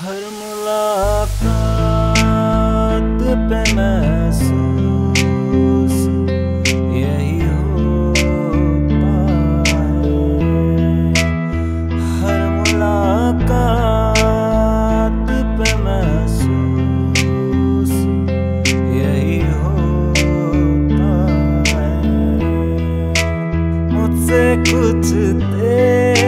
हर मुलाकात पे महसूस यही होता है हर मुलाकात पे महसूस यही होता है मुझसे कुछ देर